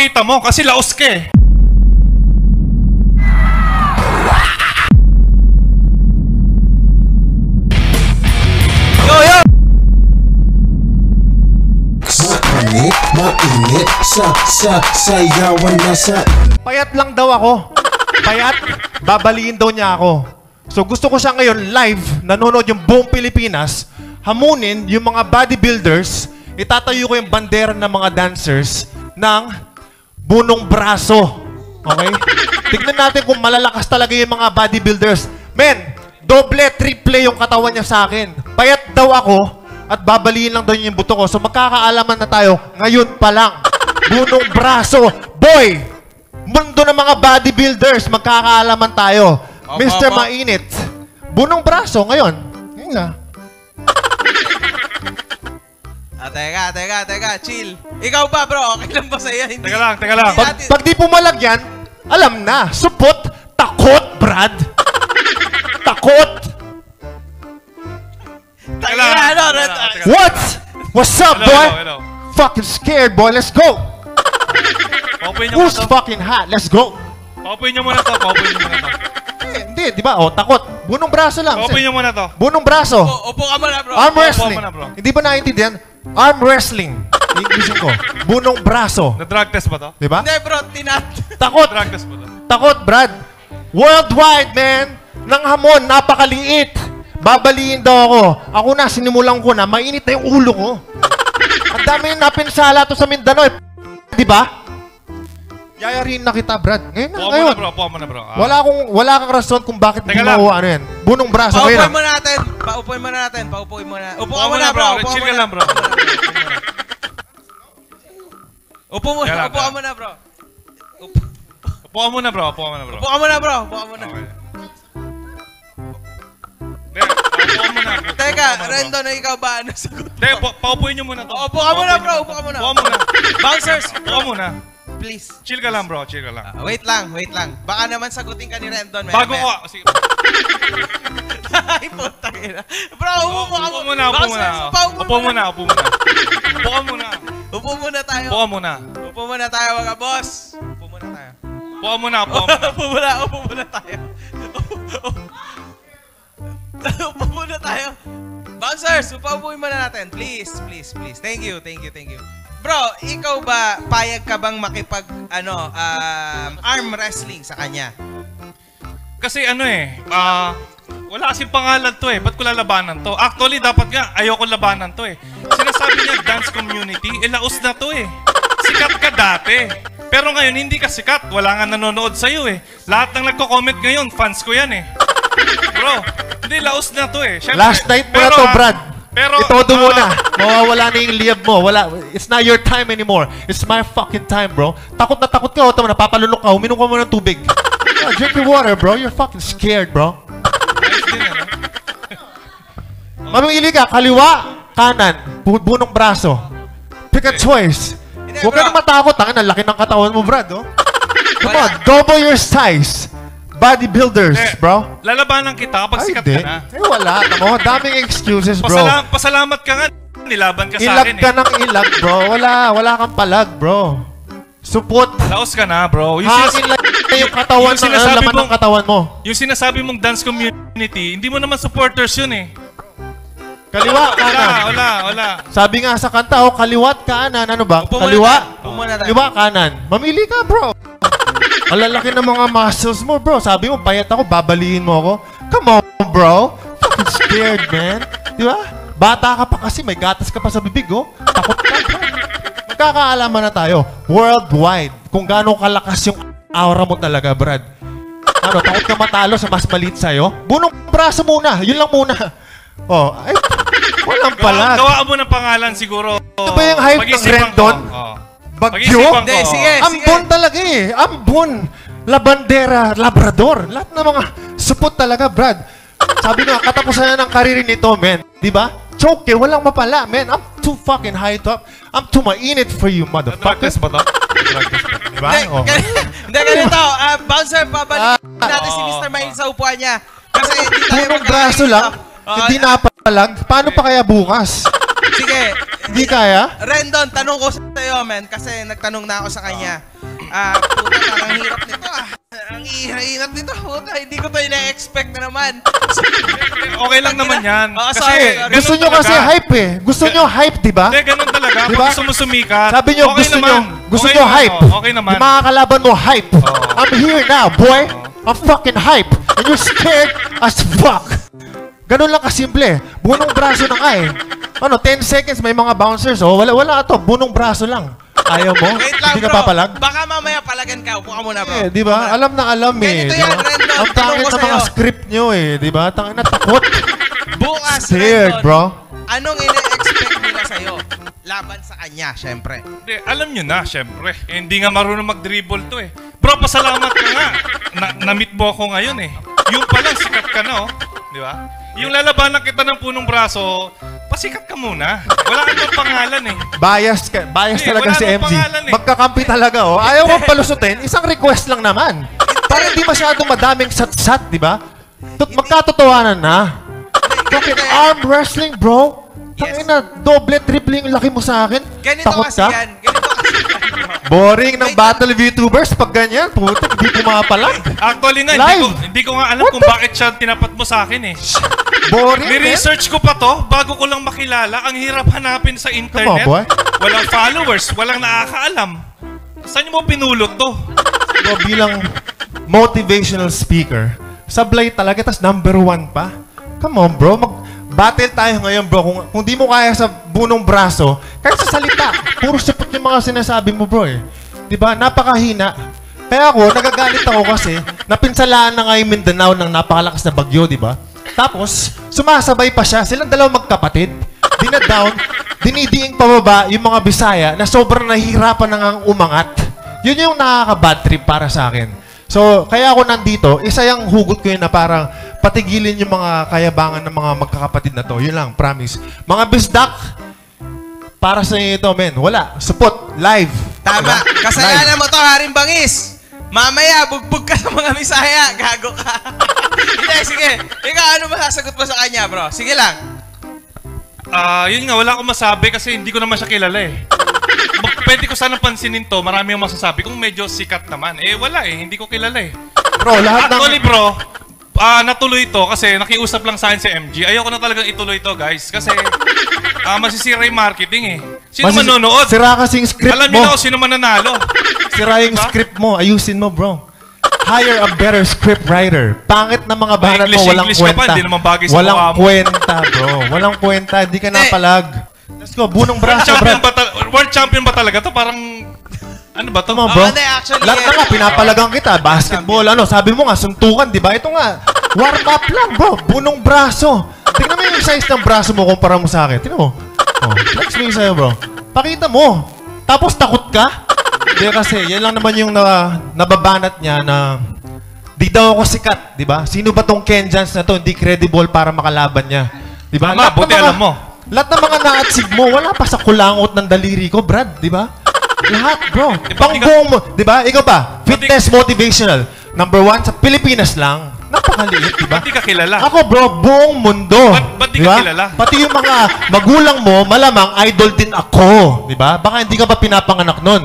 ipakita mo kasi laos ka eh. Yo, yo! Mainit, mainit Sa, sa, sayawan na sa Payat lang daw ako. Payat, babaliin daw niya ako. So gusto ko siya ngayon live, nanonood yung buong Pilipinas, hamunin yung mga bodybuilders, itatayo ko yung bandera ng mga dancers ng bunong braso. Okay? Tignan natin kung malalakas talaga yung mga bodybuilders. Men, doble, triple yung katawan niya sa akin. Payat daw ako at babaliin lang daw yung buto ko. So magkakaalaman na tayo ngayon pa lang. Bunong braso. Boy! Mundo ng mga bodybuilders, magkakaalaman tayo. Opo, Mr. opo. Mainit, bunong braso ngayon. Ngayon na. Ah, teka, teka, teka, chill. Ikaw ba, bro? Okay lang ba sa'yo? Hindi. Teka lang, teka lang. Pag, pag di pumalag yan, alam na. Supot, takot, Brad. takot. Teka lang. Teka, ano, Teka Red- lang, teka lang. What? What's up, Hello, boy? hello, hello. Fucking scared, boy. Let's go. Muna Who's fucking hot? Let's go. Paupuin niyo muna to. Paupuin niyo muna to. Eh, hindi, di ba? Oh, takot. Bunong braso lang. Paupuin niyo muna to. Bunong braso. Upo, upo ka muna, bro. Arm Opo, wrestling. opo na, bro. Hindi ba naiintindihan? Arm wrestling. Inglesin ko. Bunong braso. Na-drug test ba to? Di ba? Hindi, bro, tinat. Takot. Drug test ba to? Takot, Brad. Worldwide, man. Nang hamon, napakaliit. Babaliin daw ako. Ako na, sinimulan ko na. Mainit na yung ulo ko. Ang dami yung napinsala to sa Mindanao. Eh. Di ba? Yayarin na kita, Brad. Ngayon na, Puha mo ngayon. na bro, puha mo na bro. Ah. Wala akong wala kang rason kung bakit Teka hindi lang. mo ano yan. Bunong braso ngayon. Paupuin na. muna natin. Paupuin muna natin. Paupuin muna. Upo Upo ka ka muna, muna, bro. bro. Upo ka Chill ka muna. lang, bro. Upo muna. Kaya lang, Upo ka kaya. muna, bro. Upo Puha mo na bro, puha mo na bro. upo ka muna, bro. Upo ka muna. Okay. Hindi, paupuan mo na. Teka, mo na. Rendo na ikaw ba? Ano sagot? Hindi, paupuin niyo muna to. Upo ka muna, bro. Upo ka muna. Puha muna. Bouncers, Puha muna. Please. Chill ka lang bro, chill ka lang. Ah, wait lang, wait lang. Baka naman sagutin ka ni Rendon. maya- Bago ko, sige. Ay, putang ina. Bro, upo mo Upo muna, upo muna. Upo muna, upo muna. Upo ka muna. Upo muna tayo. Upo muna. Upo muna tayo, mga boss. Upo muna tayo. Upo muna, upo muna. upo muna, upo muna tayo. upo muna tayo. Bouncers, upaupuin muna natin. Please, please, please. Thank you, thank you, thank you. Bro, ikaw ba, payag ka bang makipag, ano, um, arm wrestling sa kanya? Kasi ano eh, ah, wala kasing pangalan to eh. Ba't ko lalabanan to? Actually, dapat nga, ayoko labanan to eh. Sinasabi niya, dance community, eh, laos na to eh. Sikat ka dati. Pero ngayon, hindi ka sikat. Wala nga nanonood sa'yo eh. Lahat ng nagko-comment ngayon, fans ko yan eh. Bro, hindi, laos na to eh. Syempre, Last night mo na pero, to, ah, Brad. Pero, Itodo mo ah, na. Mawawala na yung liyab mo. Wala. It's not your time anymore. It's my fucking time, bro. Takot na takot ka. O, tama na. Papalunok ka. Uminom ka muna ng tubig. Yeah, drink your water, bro. You're fucking scared, bro. Mamili ka. Kaliwa, kanan. Bu- bunong braso. Pick a choice. Huwag ka na matakot. Ang laki ng katawan mo, Brad, oh. Come on. Double your size. Bodybuilders, Eh, bro. Lalabanan kita kapag Ay, sikat ka na. Eh, wala. Tamo, daming excuses, bro. Pasala- pasalamat ka nga. Nilaban ka sa Ilag akin eh. ka ng ilag, bro. Wala. Wala kang palag, bro. Supot. Laos ka na, bro. Yung, Hangin sinas- lang yung katawan yung ng sinasabi laman mong- ng katawan mo. yung sinasabi mong dance community, hindi mo naman supporters yun eh. Kaliwa, Wala, kanan. wala, wala. Sabi nga sa kanta, oh, kaliwat, kanan. Ano ba? Upo muna Kaliwa, tayo. Upo muna tayo. kaliwa, kanan. Mamili ka, bro. Ang lalaki ng mga muscles mo, bro. Sabi mo, payat ako, babalihin mo ako. Come on, bro. Fucking scared, man. Di ba? Bata ka pa kasi, may gatas ka pa sa bibig, oh. Takot ka, bro. Magkakaalaman na tayo. Worldwide. Kung gaano kalakas yung aura mo talaga, Brad. Ano, takot ka matalo sa mas maliit sa'yo? Bunong braso muna. Yun lang muna. Oh, ay, walang Gawa, palag. gawaan mo ng pangalan siguro. Ito ba yung hype ng Rendon? ko. Oo. Bagyo? Pag-isipan Hindi, sige. Ambon talaga eh. Ambon. Labandera, Labrador. Lahat ng mga supot talaga, Brad. Sabi nga, katapusan na ng karir nito, men. Di ba? Choke eh, walang mapala, men. I'm too fucking high top. I'm too mainit for you, motherfucker. test ba to? Di ba? Hindi, Oh. gan- hindi ganito. Ah, bouncer, pabalikin Ah. natin si Mr. Main sa upuan niya. Kasi hindi tayo Punong braso lang, Ah, hindi napalag. Paano pa kaya bukas? Sige. Hindi kaya? Rendon, tanong ko sa iyo, man, kasi nagtanong na ako sa kanya. Ah, puta, parang hirap nito ah. Ang hirap nito, puta, hindi ko to ina-expect na naman. Okay lang naman yan. Oo, Kasi sorry. Gusto nyo talaga. kasi hype eh. Gusto nyo hype, di ba? Hindi, ganun talaga. Di Pag ba? gusto mo sumikat, Sabi nyo, okay gusto naman. nyo, gusto okay nyo naman, hype. oh, Okay naman. Yung mga kalaban mo, hype. Oo. I'm here now, boy. I'm fucking hype. And you're scared as fuck. Ganun lang kasimple. Bunong braso na nga eh. Ano, 10 seconds, may mga bouncers. Oh, wala, wala to. Bunong braso lang. Ayaw mo? Wait lang, Hindi ka bro. papalag? Baka mamaya palagan ka. Upo ka muna, bro. Eh, di ba? Alam na alam eh. Ganito yan, ba? Rendon. Ang pangit ko ng mga sa'yo. script nyo eh. Di ba? Tangin na takot. Bukas, Scared, Rendon, bro. Anong ina-expect nila sa'yo? Laban sa kanya, syempre. Hindi, alam nyo na, syempre. Eh, hindi nga marunong mag-dribble to eh. Bro, pasalamat ka nga. Na, na-meet mo ako ngayon eh. Yung pa lang, sikat ka na oh. Di ba? Yung lalabanan kita ng punong braso, pasikat ka muna. Wala kang ibang pangalan eh. Bias, ka, bias Hindi, talaga wala si MG. pangalan eh. Magkakampi talaga, oh. Ayaw mo palusutin, isang request lang naman. Para hindi masyadong madaming sat-sat, di ba? Tut magkatotohanan na. Fucking arm wrestling, bro. Tangin na, doble, triple yung laki mo sa akin. Ganito Takot kasi ka? yan. Boring ng battle VTubers pag ganyan. Putik, hindi pumapalag. Actually nga, hindi Live. ko, hindi ko nga alam What kung the- bakit siya tinapat mo sa akin eh. Boring, man. Ni-research ko pa to bago ko lang makilala. Ang hirap hanapin sa internet. boy. Walang followers, walang nakakaalam. Saan mo pinulot to? Ikaw bilang motivational speaker, sablay talaga, tas number one pa. Come on, bro. Mag battle tayo ngayon, bro. Kung, kung di mo kaya sa bunong braso, kahit sa salita, puro sipot yung mga sinasabi mo, bro, eh. Di ba? Napakahina. Kaya ako, nagagalit ako kasi, napinsalaan na nga yung Mindanao ng napakalakas na bagyo, di ba? Tapos, sumasabay pa siya. Silang dalawang magkapatid. Dinadown, dinidiing pababa yung mga Bisaya na sobrang nahihirapan na ngang umangat. Yun yung nakaka-bad trip para sa akin. So, kaya ako nandito, isa yung hugot ko yun na parang patigilin yung mga kayabangan ng mga magkakapatid na to. Yun lang, promise. Mga bisdak, para sa inyo ito, men. Wala. Support. Live. Tama. Live. Kasalanan mo to, Haring Bangis. Mamaya, bugbog ka sa mga Bisaya. Gago ka. Hindi, sige. Ikaw, ano masasagot mo sa kanya, bro? Sige lang. Ah, yun nga, wala akong masabi kasi hindi ko naman siya kilala eh. Mag- Pwede ko sana pansinin to, marami yung masasabi kung medyo sikat naman. Eh, wala eh, hindi ko kilala eh. Bro, lahat ng... Actually bro, ah natuloy to kasi nakiusap lang sa akin si MG. Ayoko na talagang ituloy to guys kasi ah masisira yung marketing eh. Sino Masis- manonood? Sira kasing script Alam mo. niyo na kung sino mananalo. Sira yung Diba? script mo. Ayusin mo, bro. Hire a better script writer. Pangit na mga banat mo, English, walang English ka pa, kwenta. hindi naman bagay sa walang mukha mo. kwenta, bro. Walang kwenta. Hindi ka napalag. Let's go. Bunong World braso, champion, bro. world champion ba talaga to? Parang, ano ba to? Oh, bro. hindi, actually, Lahat na nga, pinapalagang kita. Basketball, ano, sabi mo nga, suntukan, di ba? Ito nga, warm up lang, bro. Bunong braso. Tingnan mo yung size ng braso mo kumpara mo sa akin. Tingnan mo. Oh, flex mo yung sa'yo, bro. Pakita mo. Tapos takot ka? Hindi kasi, yan lang naman yung na, nababanat niya na di daw ako sikat, di ba? Sino ba tong Ken Jans na to? Hindi credible para makalaban niya. Di ba? Tama, Lahat ng buti mga- alam mo. Lahat ng mga naatsig mo, wala pa sa kulangot ng daliri ko, Brad, di ba? Lahat, bro. Pang ka- buong mo, di ba? Ikaw di- fitness motivational. Number one, sa Pilipinas lang. Napakaliit, di ba? Ba't di ka kilala? Ako, bro, buong mundo. Ba't- ba't di ka ba? kilala? Pati yung mga magulang mo, malamang idol din ako. Di ba? Baka hindi ka pa pinapanganak nun.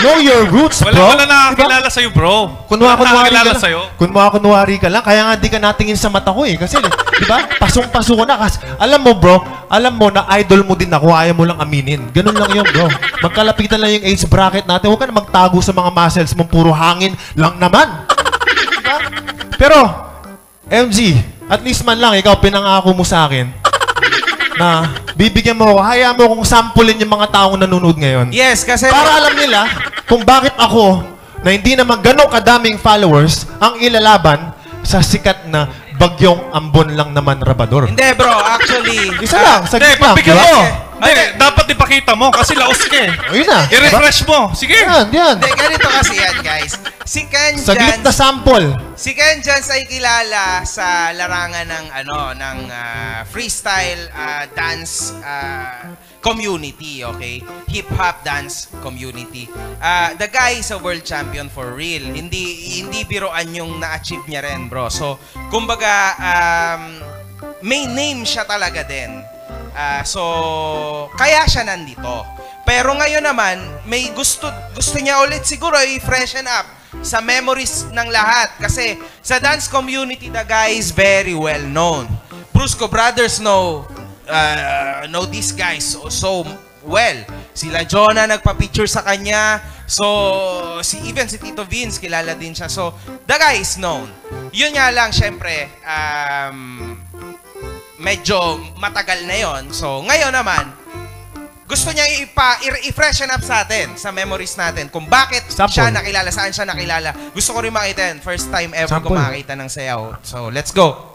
Know your roots, Wala, bro. wala Di ba? nakakilala sa'yo, bro. Kunwa, Wala kunwari ka lang. sa'yo. Kunwa, kunwari ka lang. Kaya nga di ka natingin sa mata ko eh. Kasi, di ba? Pasong-paso ko na. Kasi, alam mo, bro, alam mo na idol mo din ako. Ayaw mo lang aminin. Ganun lang yun, bro. Magkalapitan lang yung age bracket natin. Huwag ka na magtago sa mga muscles mo. Puro hangin lang naman. Pero, MG, at least man lang, ikaw pinangako mo sa akin na bibigyan mo ako, hayaan mo kung sampulin yung mga taong nanonood ngayon. Yes, kasi... Para alam nila kung bakit ako na hindi naman ganong kadaming followers ang ilalaban sa sikat na bagyong ambon lang naman rabador. Hindi, bro. Actually... Isa lang, sa Hindi, gitna. pagbigyan mo. Hindi, dapat ipakita mo kasi laos ka eh. Ayun na. di ba? I-refresh mo. Sige. Yan, yan. Hindi, ganito kasi yan, guys. Si Ken Saglit na Jans... sample. Si Ken Jans ay kilala sa larangan ng ano ng ah, freestyle ah, dance ah, community, okay? Hip hop dance community. Ah, the guy is a world champion for real. Hindi hindi biroan yung na-achieve niya rin, bro. So, kumbaga um, may name siya talaga din. Ah, so, kaya siya nandito. Pero ngayon naman, may gusto gusto niya ulit siguro i-freshen up sa memories ng lahat. Kasi sa dance community, the guy is very well known. Brusco Brothers know uh, know these guys so, so well. Sila Jonah nagpa-picture sa kanya. So, si even si Tito Vince, kilala din siya. So, the guy is known. Yun nga lang, syempre, um, medyo matagal na yon. So, ngayon naman, gusto niya ipa, i- i-freshen up sa atin, sa memories natin, kung bakit Sample. siya nakilala, saan siya nakilala. Gusto ko rin makita yun. First time ever ko Sample. makita ng sayaw. So, let's go.